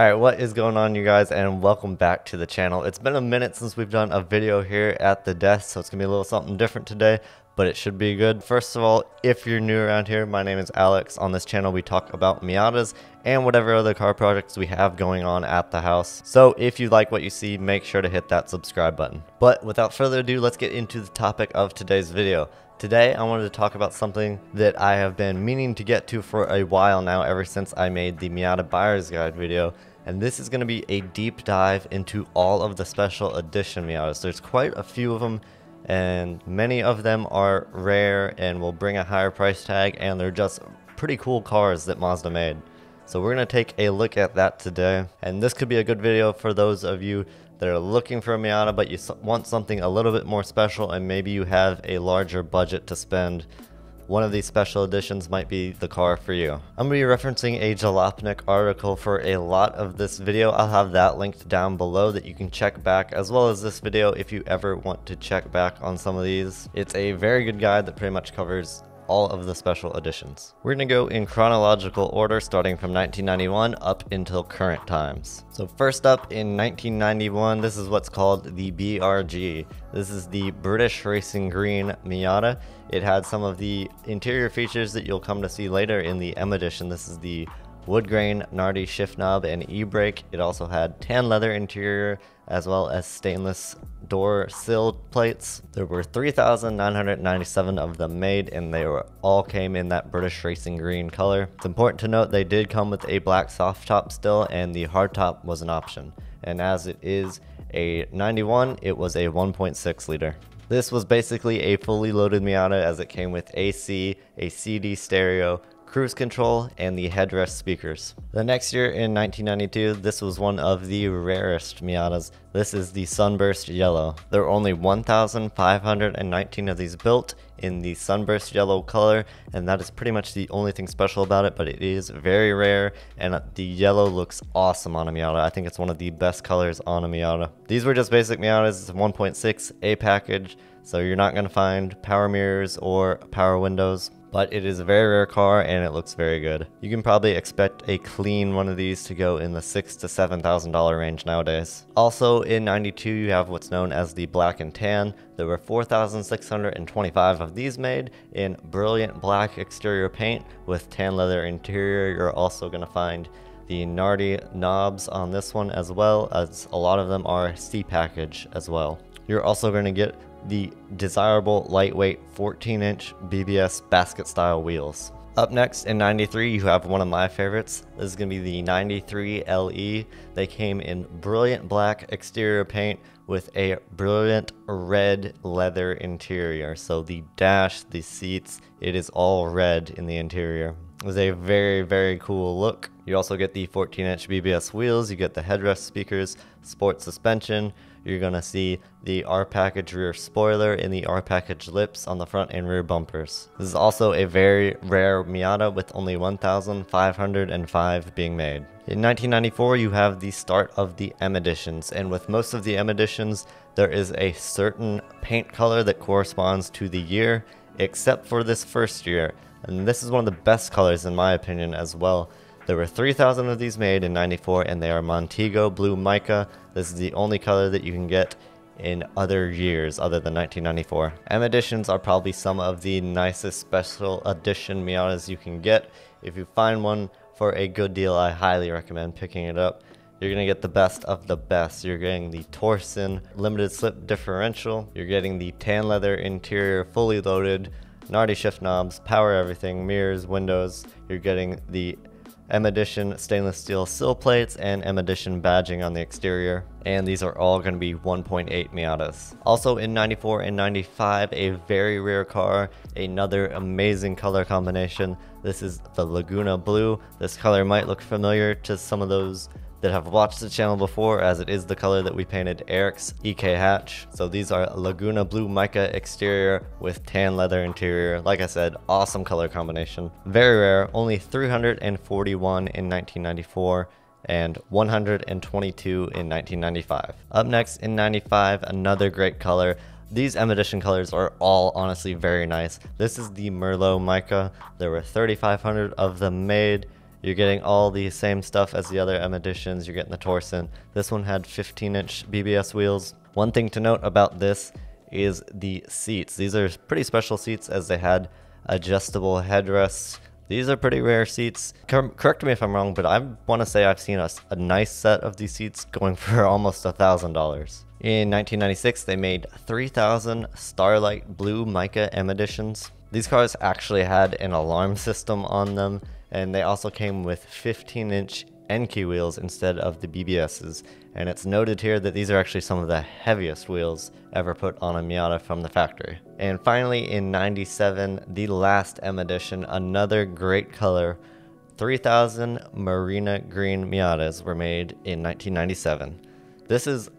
Alright, what is going on you guys and welcome back to the channel. It's been a minute since we've done a video here at the desk, so it's to be a little something different today, but it should be good. First of all, if you're new around here, my name is Alex. On this channel we talk about Miatas and whatever other car projects we have going on at the house. So if you like what you see, make sure to hit that subscribe button. But without further ado, let's get into the topic of today's video. Today, I wanted to talk about something that I have been meaning to get to for a while now, ever since I made the Miata Buyer's Guide video, and this is going to be a deep dive into all of the special edition Miatas. There's quite a few of them, and many of them are rare and will bring a higher price tag, and they're just pretty cool cars that Mazda made. So we're going to take a look at that today, and this could be a good video for those of you that are looking for a Miata but you want something a little bit more special and maybe you have a larger budget to spend one of these special editions might be the car for you. I'm going to be referencing a Jalopnik article for a lot of this video. I'll have that linked down below that you can check back as well as this video if you ever want to check back on some of these. It's a very good guide that pretty much covers all of the special editions. We're going to go in chronological order starting from 1991 up until current times. So first up in 1991, this is what's called the BRG. This is the British Racing Green Miata. It had some of the interior features that you'll come to see later in the M edition. This is the wood grain Nardi shift knob and e-brake. It also had tan leather interior as well as stainless door sill plates. There were 3,997 of them made and they were all came in that British Racing Green color. It's important to note they did come with a black soft top still and the hard top was an option. And as it is a 91, it was a 1.6 liter. This was basically a fully loaded Miata as it came with AC, a CD stereo, cruise control, and the headrest speakers. The next year in 1992, this was one of the rarest Miatas. This is the Sunburst Yellow. There are only 1,519 of these built in the Sunburst Yellow color, and that is pretty much the only thing special about it, but it is very rare, and the yellow looks awesome on a Miata. I think it's one of the best colors on a Miata. These were just basic Miatas, it's 1.6 A package, so you're not going to find power mirrors or power windows but it is a very rare car and it looks very good. You can probably expect a clean one of these to go in the six to seven thousand dollar range nowadays. Also in 92 you have what's known as the black and tan. There were 4,625 of these made in brilliant black exterior paint with tan leather interior. You're also going to find the Nardi knobs on this one as well as a lot of them are C package as well. You're also going to get the desirable lightweight 14 inch BBS basket style wheels. Up next in 93 you have one of my favorites. This is going to be the 93 LE. They came in brilliant black exterior paint with a brilliant red leather interior. So the dash, the seats, it is all red in the interior. It was a very, very cool look. You also get the 14 inch BBS wheels, you get the headrest speakers, sport suspension, you're going to see the R-Package rear spoiler and the R-Package lips on the front and rear bumpers. This is also a very rare Miata with only 1,505 being made. In 1994, you have the start of the M editions, and with most of the M editions, there is a certain paint color that corresponds to the year, except for this first year. And this is one of the best colors in my opinion as well. There were 3,000 of these made in 94 and they are Montego Blue Mica. This is the only color that you can get in other years other than 1994. M editions are probably some of the nicest special edition Miatas you can get. If you find one for a good deal, I highly recommend picking it up. You're going to get the best of the best. You're getting the Torsen limited slip differential. You're getting the tan leather interior fully loaded, Nardi shift knobs, power everything, mirrors, windows. You're getting the M Edition stainless steel sill plates, and M Edition badging on the exterior. And these are all going to be 1.8 Miatas. Also in 94 and 95, a very rare car, another amazing color combination. This is the Laguna Blue. This color might look familiar to some of those that have watched the channel before as it is the color that we painted Eric's EK hatch. So these are Laguna Blue Mica exterior with tan leather interior. Like I said, awesome color combination. Very rare, only 341 in 1994 and 122 in 1995. Up next in 95, another great color. These M Edition colors are all honestly very nice. This is the Merlot Mica. There were 3,500 of them made You're getting all the same stuff as the other M editions. You're getting the Torsen. This one had 15 inch BBS wheels. One thing to note about this is the seats. These are pretty special seats as they had adjustable headrests. These are pretty rare seats. correct me if I'm wrong, but I want to say I've seen a, a nice set of these seats going for almost a thousand dollars. In 1996, they made 3,000 Starlight Blue Mica M editions. These cars actually had an alarm system on them, and they also came with 15 inch Enkei wheels instead of the BBSs, and it's noted here that these are actually some of the heaviest wheels ever put on a Miata from the factory. And finally in 97, the last M edition, another great color, 3000 Marina Green Miatas were made in 1997. This is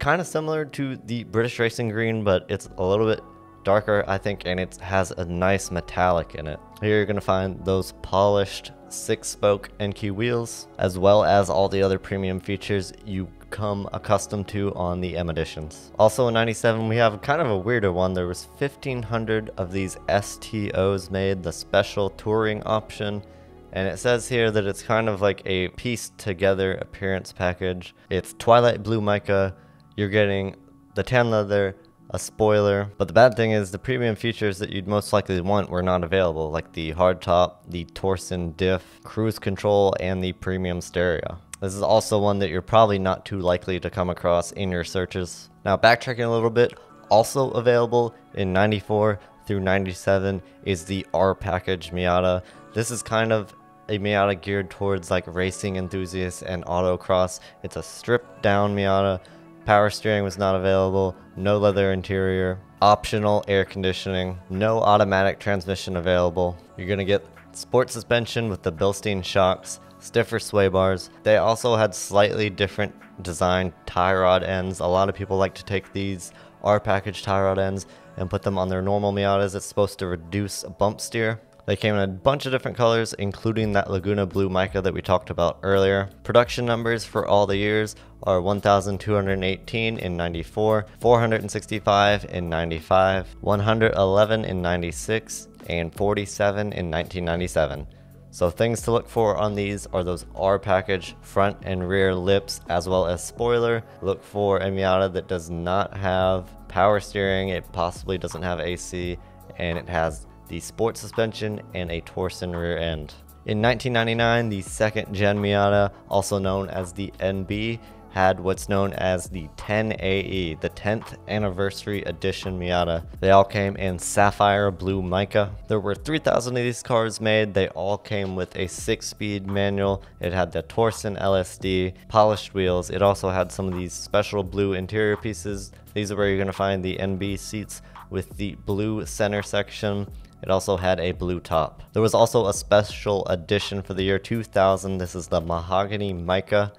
kind of similar to the British Racing Green, but it's a little bit darker, I think, and it has a nice metallic in it. Here you're going to find those polished six spoke Enkei wheels, as well as all the other premium features you come accustomed to on the M editions. Also in 97 we have kind of a weirder one. There was 1500 of these STOs made, the special touring option. And it says here that it's kind of like a pieced together appearance package. It's Twilight Blue Mica. You're getting the tan leather, a spoiler. But the bad thing is the premium features that you'd most likely want were not available, like the hardtop, the Torsen diff, cruise control, and the premium stereo. This is also one that you're probably not too likely to come across in your searches. Now backtracking a little bit, also available in 94 through 97 is the R package Miata. This is kind of a Miata geared towards like racing enthusiasts and autocross. It's a stripped down Miata Power steering was not available, no leather interior, optional air conditioning, no automatic transmission available. You're to get sport suspension with the Bilstein shocks, stiffer sway bars. They also had slightly different designed tie rod ends. A lot of people like to take these R package tie rod ends and put them on their normal Miatas. It's supposed to reduce bump steer. They came in a bunch of different colors, including that Laguna Blue mica that we talked about earlier. Production numbers for all the years are 1,218 in 94, 465 in 95, 111 in 96, and 47 in 1997. So things to look for on these are those R package front and rear lips as well as spoiler. Look for a Miata that does not have power steering, it possibly doesn't have AC, and it has the sport suspension, and a Torsen rear end. In 1999, the second gen Miata, also known as the NB, had what's known as the 10AE, the 10th anniversary edition Miata. They all came in sapphire blue mica. There were 3,000 of these cars made. They all came with a 6-speed manual. It had the Torsen LSD, polished wheels. It also had some of these special blue interior pieces. These are where you're going to find the NB seats with the blue center section it also had a blue top. There was also a special edition for the year 2000. This is the Mahogany Mica.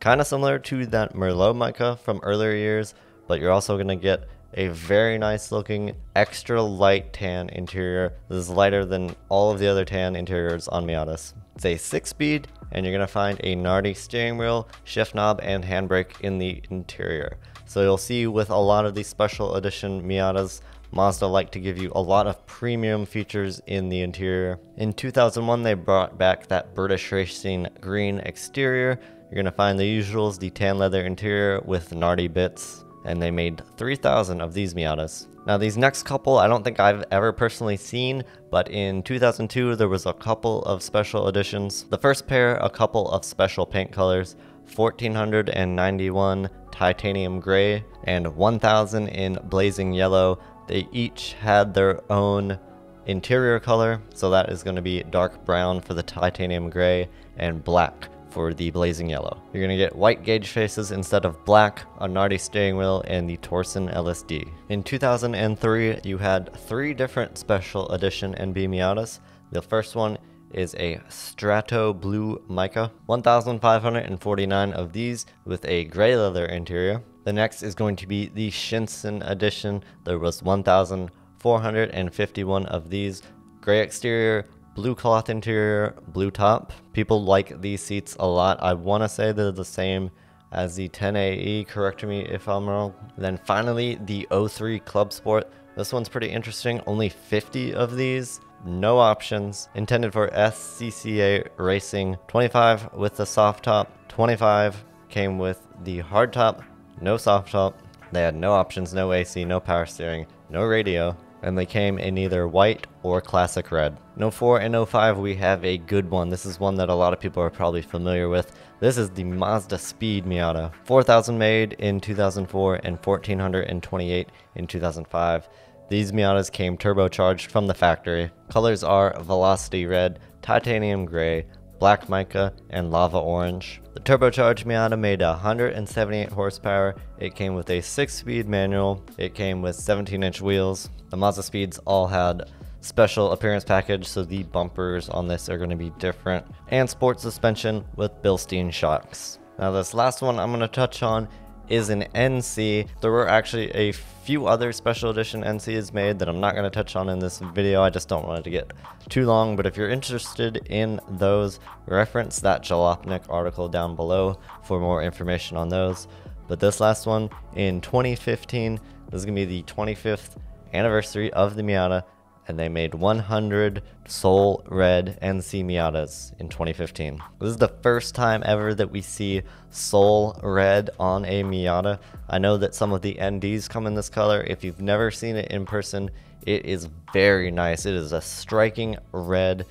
Kind of similar to that Merlot Mica from earlier years, but you're also going to get a very nice looking extra light tan interior. This is lighter than all of the other tan interiors on Miatas. It's a 6-speed and you're going to find a Nardi steering wheel, shift knob, and handbrake in the interior. So you'll see with a lot of these special edition Miatas, Mazda liked to give you a lot of premium features in the interior. In 2001, they brought back that British Racing green exterior. You're to find the usuals, the tan leather interior with Nardi bits, and they made 3,000 of these Miatas. Now these next couple I don't think I've ever personally seen, but in 2002 there was a couple of special editions. The first pair, a couple of special paint colors, 1491 titanium gray and 1000 in blazing yellow. They each had their own interior color, so that is going to be dark brown for the titanium gray and black for the blazing yellow. You're going to get white gauge faces instead of black, a Nardi steering wheel, and the Torsen LSD. In 2003, you had three different special edition NB Miatas. The first one is a Strato Blue Mica, 1,549 of these with a gray leather interior. The next is going to be the Shinsen edition. There was 1,451 of these. Gray exterior, blue cloth interior, blue top. People like these seats a lot. I want to say they're the same as the 10AE, correct me if I'm wrong. Then finally, the 03 Club Sport. This one's pretty interesting, only 50 of these. no options, intended for SCCA racing. 25 with the soft top, 25 came with the hard top, no soft top. They had no options, no AC, no power steering, no radio, and they came in either white or classic red. No 04 and 05 we have a good one. This is one that a lot of people are probably familiar with. This is the Mazdaspeed Miata. 4000 made in 2004 and 1428 in 2005. These Miatas came turbocharged from the factory. Colors are Velocity Red, Titanium Gray, Black Mica, and Lava Orange. Turbocharged Miata made 178 horsepower. It came with a 6-speed manual. It came with 17-inch wheels. The Mazdaspeeds all had special appearance package, so the bumpers on this are going to be different. And sport suspension with Bilstein shocks. Now this last one I'm going to touch on is an NC. There were actually a few other special edition NCs made that I'm not going to touch on in this video. I just don't want it to get too long. But if you're interested in those, reference that Jalopnik article down below for more information on those. But this last one in 2015, this is going to be the 25th anniversary of the Miata and they made 100 Soul Red NC Miatas in 2015. This is the first time ever that we see Soul Red on a Miata. I know that some of the NDs come in this color. If you've never seen it in person, it is very nice. It is a striking red.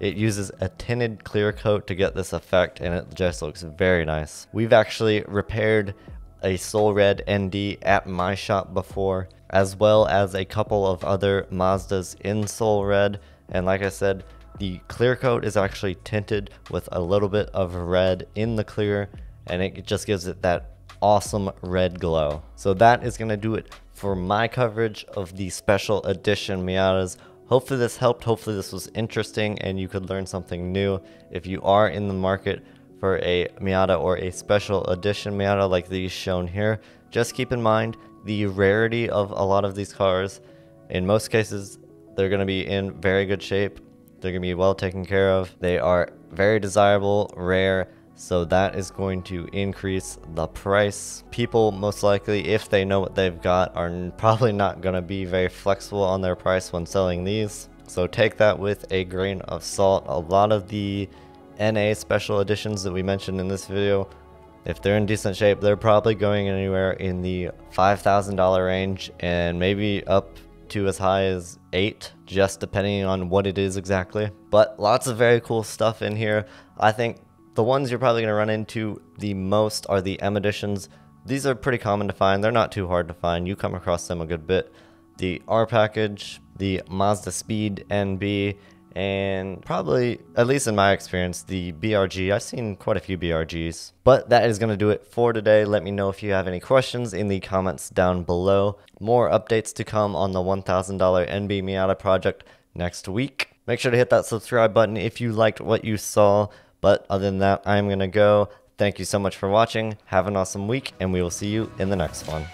It uses a tinted clear coat to get this effect and it just looks very nice. We've actually repaired a Soul Red ND at my shop before as well as a couple of other Mazdas in Soul Red. And like I said, the clear coat is actually tinted with a little bit of red in the clear, and it just gives it that awesome red glow. So that is going to do it for my coverage of the special edition Miatas. Hopefully this helped, hopefully this was interesting and you could learn something new. If you are in the market for a Miata or a special edition Miata like these shown here, just keep in mind the rarity of a lot of these cars. In most cases, they're going to be in very good shape. They're going to be well taken care of. They are very desirable, rare, so that is going to increase the price. People, most likely, if they know what they've got, are probably not going to be very flexible on their price when selling these. So take that with a grain of salt. A lot of the NA special editions that we mentioned in this video if they're in decent shape, they're probably going anywhere in the $5,000 range and maybe up to as high as 8 just depending on what it is exactly. But lots of very cool stuff in here. I think the ones you're probably going to run into the most are the M editions. These are pretty common to find. They're not too hard to find. You come across them a good bit. The R package, the Mazdaspeed NB, and probably, at least in my experience, the BRG. I've seen quite a few BRGs. But that is going to do it for today. Let me know if you have any questions in the comments down below. More updates to come on the $1,000 NB Miata project next week. Make sure to hit that subscribe button if you liked what you saw. But other than that, I'm going to go. Thank you so much for watching. Have an awesome week, and we will see you in the next one.